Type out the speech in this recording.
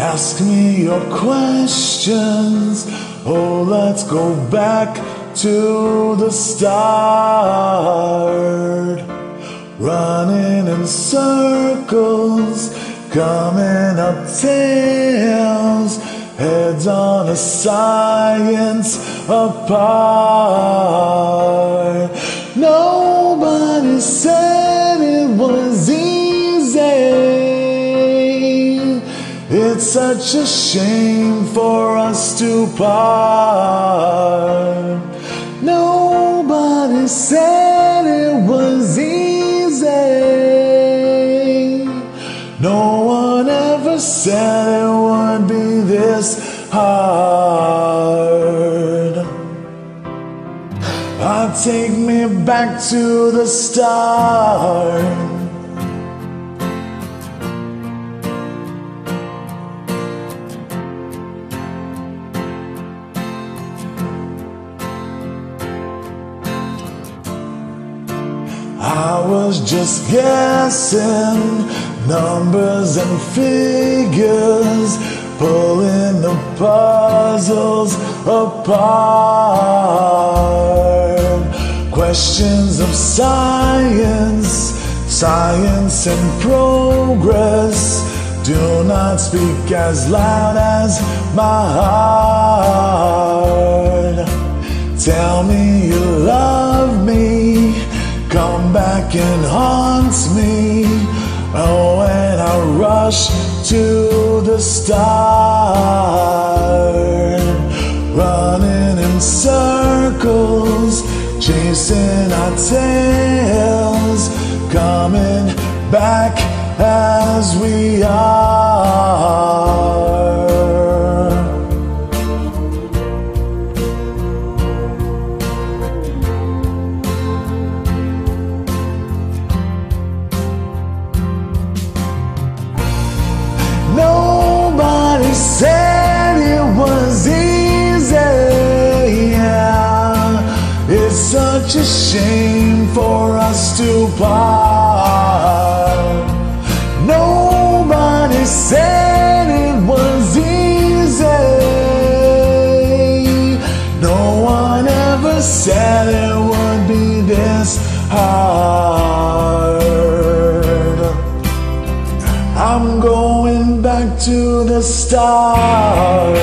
ask me your questions. Oh, let's go back to the start. Running in circles, coming up tails, heads on a science apart. Nobody said It's such a shame for us to part. Nobody said it was easy. No one ever said it would be this hard. Ah, take me back to the start. I was just guessing numbers and figures, pulling the puzzles apart. Questions of science, science and progress do not speak as loud as my heart. Back and haunt me. Oh, and I rush to the start, running in circles, chasing our tails, coming back as we are. Such a shame for us to part. Nobody said it was easy. No one ever said it would be this hard. I'm going back to the start.